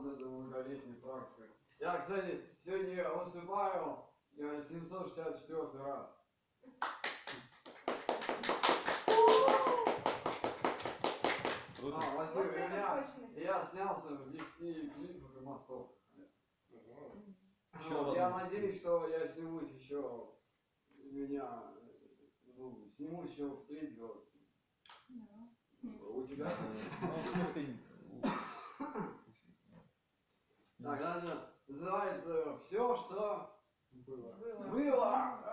вот эта многолетняя практика. Я, кстати, сегодня выступаю 764 раз. А, Василий, вот я, я снялся в 10 клипах и мостов. Ну, я надеюсь, что я снимусь еще меня ну, снимусь еще в третьего. Да. У тебя? Ну, в смысле, так, это называется все, что было. Было. было.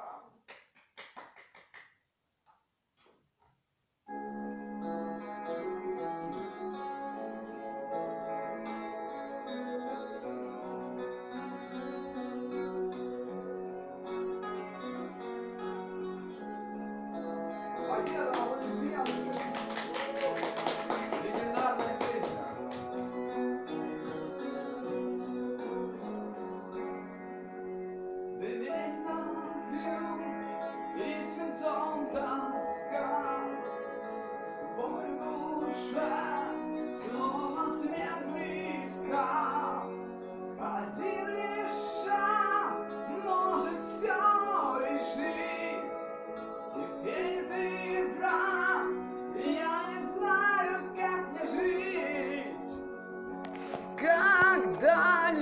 Yeah,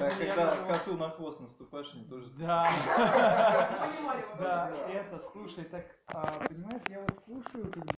Я когда коту на хвост наступаешь, они тоже Да. Да, это, слушай, так, а, понимаешь, я вот слушаю, как бы,